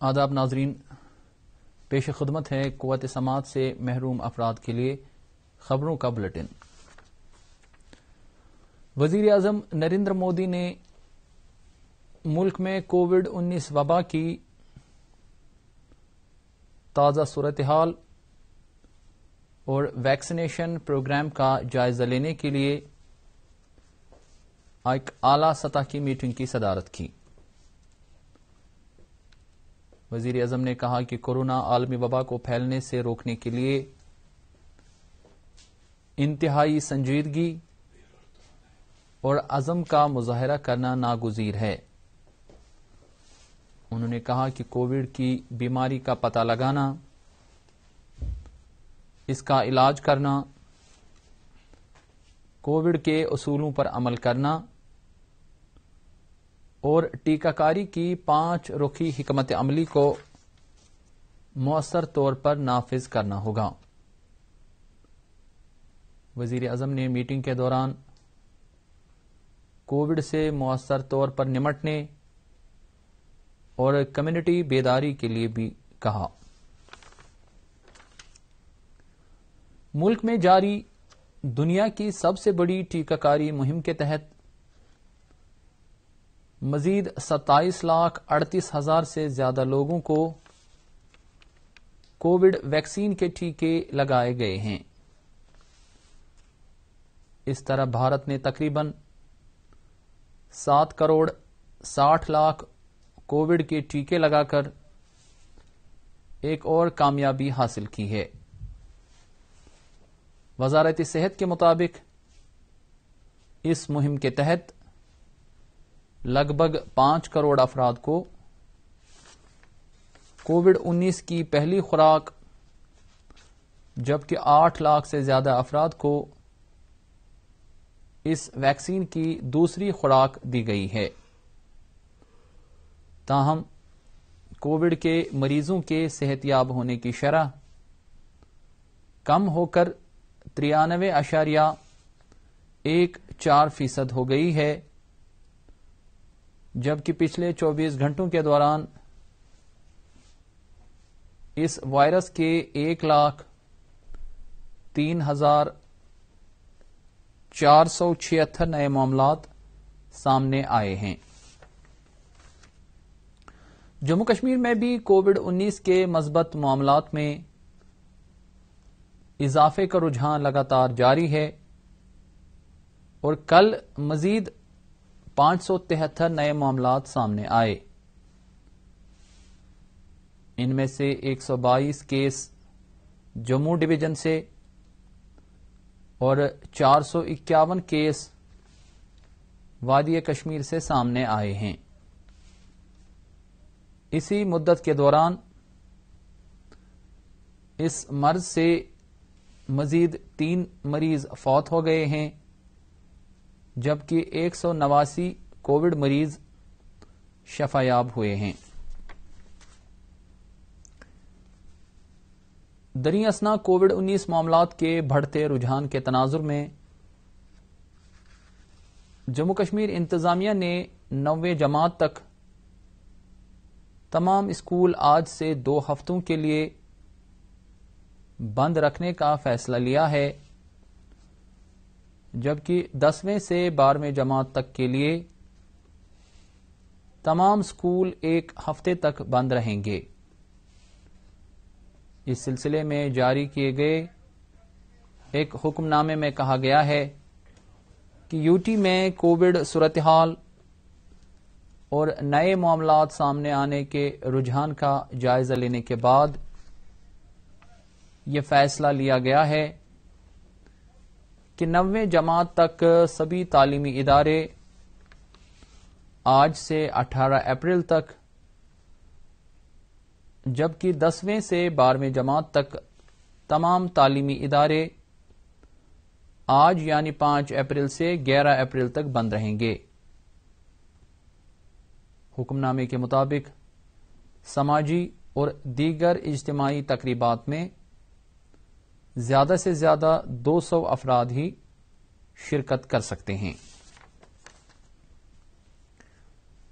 आदाब नाजरीन, पेश खदमत है कुत समात से महरूम अफराद के लिए खबरों का बुलेटिन। वज़ीर अजम नरेंद्र मोदी ने मुल्क में कोविड उन्नीस वबा की ताज़ा सूरत हाल और वैक्सीनेशन प्रोग्राम का जायजा लेने के लिए एक आला सतह की मीटिंग की सदारत की। वज़ीर अजम ने कहा कि कोरोना आलमी वबा को फैलने से रोकने के लिए इंतहाई संजीदगी और अजम का मुजाहरा करना नागुजीर है। उन्होंने कहा कि कोविड की बीमारी का पता लगाना, इसका इलाज करना, कोविड के असूलों पर अमल करना और टीकाकारी की पाँच रुखी हिकमत अमली को मौसर तौर पर नाफिज करना होगा। वज़ीर अजम ने मीटिंग के दौरान कोविड से मौसर तौर पर निमटने और कम्युनिटी बेदारी के लिए भी कहा। मुल्क में जारी दुनिया की सबसे बड़ी टीकाकारी मुहिम के तहत मजीद सत्ताईस लाख अड़तीस हज़ार से ज़्यादा लोगों को कोविड वैक्सीन के टीके लगाए गए हैं। इस तरह भारत ने तकरीबन सात करोड़ साठ लाख कोविड के टीके लगाकर एक और कामयाबी हासिल की है। वजारत सेहत के मुताबिक इस मुहिम के तहत लगभग पाँच करोड़ अफराद को कोविड 19 की पहली खुराक, जबकि आठ लाख से ज़्यादा अफराद को इस वैक्सीन की दूसरी खुराक दी गई है। ताहम, कोविड के मरीजों के सेहतियाब होने की शरह कम होकर तिरानवे अशारिया एक चार फ़ीसद हो गई है जबकि पिछले 24 घंटों के दौरान इस वायरस के एक लाख तीन हज़ार चार सौ छिहत्तर नए मामला सामने आए हैं। जम्मू कश्मीर में भी कोविड 19 के मजबत मामला में इजाफे का रुझान लगातार जारी है और कल मजीद पाँच सौ तिहत्तर नए मामला सामने आए। इनमें से 122 केस जम्मू डिवीज़न से और चार सौ इक्यावन केस वादी कश्मीर से सामने आए हैं। इसी मुद्दत के दौरान इस मर्ज से मजीद तीन मरीज़ फौत हो गए हैं। जबकि एक सौ नवासी कोविड मरीज़ शफायाब हुए हैं। दरी असना कोविड 19 मामला के बढ़ते रुझान के तनाजुर में जम्मू कश्मीर इंतजामिया ने नौवे जमात तक तमाम स्कूल आज से दो हफ्तों के लिए बंद रखने का फैसला लिया है। जबकि दसवें से बारहवें जमात तक के लिए तमाम स्कूल एक हफ़्ते तक बंद रहेंगे। इस सिलसिले में जारी किए गए एक हुक्मनामे में कहा गया है कि यूटी में कोविड सूरत हाल और नए मामला सामने आने के रुझान का जायजा लेने के बाद यह फैसला लिया गया है कि नबे जमात तक सभी तालीमी इदारे आज से 18 अप्रैल तक, जबकि दसवें से बारहवें जमात तक तमाम तालीमी इदारे आज यानी 5 अप्रैल से 11 अप्रैल तक बंद रहेंगे। हुक्मनामे के मुताबिक समाजी और दीगर इज्तमाही तकरीबात में ज़्यादा से ज़्यादा 200 अफराद ही शिरकत कर सकते हैं।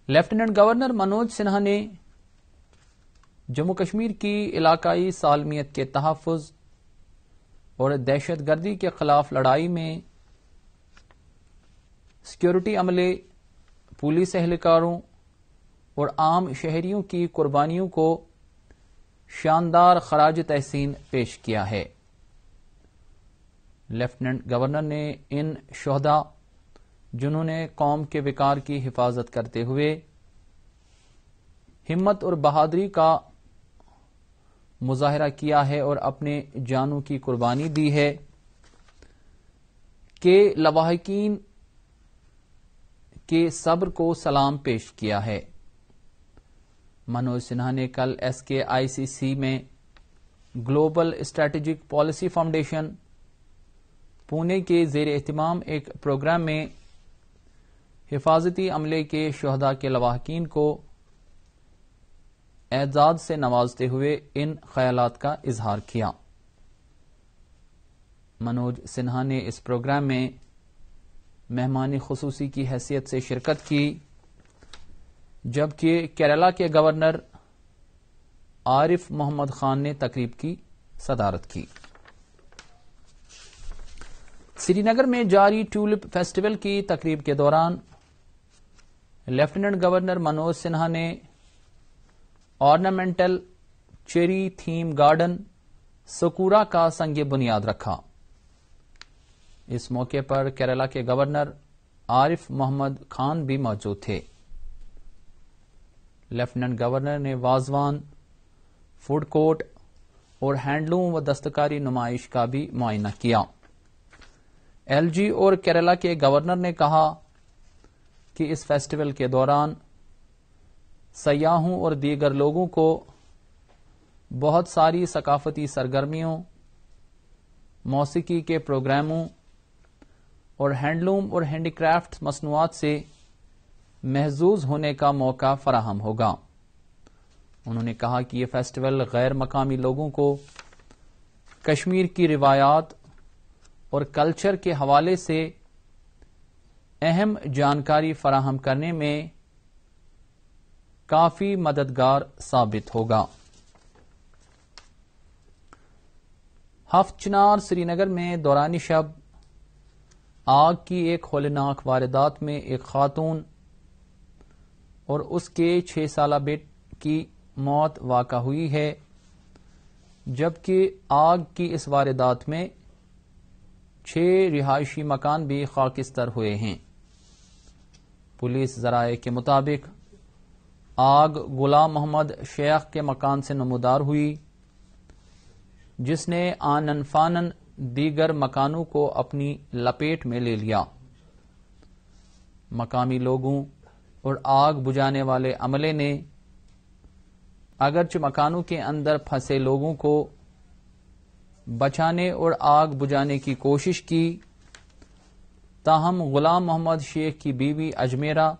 लेफ्टिनेंट गवर्नर मनोज सिन्हा ने जम्मू कश्मीर की इलाकाई सालमियत के तहफ़ और दहशत गर्दी के खिलाफ लड़ाई में सिक्योरिटी अमले, पुलिस एहलकारों और आम शहरियों की कुर्बानियों को शानदार खराज तहसीन पेश किया है। लेफ्टिनेंट गवर्नर ने इन शहदा, जिन्होंने कौम के विकार की हिफाजत करते हुए हिम्मत और बहादुरी का मुजाहरा किया है और अपने जानों की कुर्बानी दी है, के लवाहकीन के सब्र को सलाम पेश किया है। मनोज सिन्हा ने कल एस के आईसीसी में global strategic policy foundation Pune के जेर एहतमाम एक प्रोग्राम में हिफाजती अमले के शहदा के लवाहकीन को एजाज से नवाजते हुए इन ख्याल का इजहार किया। मनोज सिन्हा ने इस प्रोग्राम में मेहमानी खसूसी की हैसियत से शिरकत की, जबकि केरला के गवर्नर आरिफ मोहम्मद खान ने तकरीब की सदारत की। श्रीनगर में जारी ट्यूलिप फेस्टिवल की तकरीब के दौरान लेफ्टिनेंट गवर्नर मनोज सिन्हा ने ornamental cherry theme garden, Sakura का संग बुनियाद रखा। इस मौके पर केरला के गवर्नर आरिफ मोहम्मद खान भी मौजूद थे। लेफ्टिनेंट गवर्नर ने वाजवान, फ़ूड कोर्ट और हैंडलूम व दस्तकारी नुमाइश का भी मुआयना किया। एलजी और केरला के गवर्नर ने कहा कि इस फेस्टिवल के दौरान सयाहों और दीगर लोगों को बहुत सारी सकाफती सरगर्मियों, मौसीकी के प्रोग्रामों और हैंडलूम और हैंडीक्राफ्ट मसनूआत से महजूज होने का मौका फराहम होगा। उन्होंने कहा कि यह फेस्टिवल गैर मकामी लोगों को कश्मीर की रिवायात और कल्चर के हवाले से अहम जानकारी फराहम करने में काफ़ी मददगार साबित होगा। हफ्चनार श्रीनगर में दौरानी शब, आग की एक होलनाक वारदात में एक खातून और उसके छह साल बेट की मौत वाक़ा हुई है, जबकि आग की इस वारदात में छह रिहायशी मकान भी खाकिस्तर हुए हैं। पुलिस जराये के मुताबिक आग गुलाम मोहम्मद शेख के मकान से नमदार हुई, जिसने आनन फानन दीगर मकानों को अपनी लपेट में ले लिया। मकामी लोगों और आग बुझाने वाले अमले ने अगरच मकानों के अंदर फंसे लोगों को बचाने और आग बुझाने की कोशिश की। ताहम गुलाम मोहम्मद शेख की बीवी अजमेरा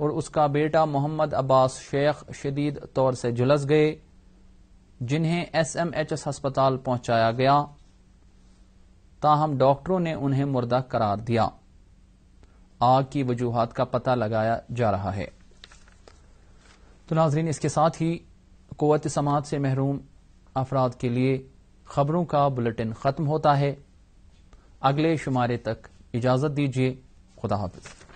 और उसका बेटा मोहम्मद अब्बास शेख शदीद तौर से झुलस गए, जिन्हें एसएमएचएस अस्पताल पहुँचाया गया। ताहम डॉक्टरों ने उन्हें मुर्दा करार दिया। आग की वजूहत का पता लगाया जा रहा है। तो नाजरीन, इसके साथ ही कुत समाज से महरूम अफराद के लिए खबरों का बुलेटिन खत्म होता है। अगले शुमारे तक इजाज़त दीजिए। खुदा हाफिज़।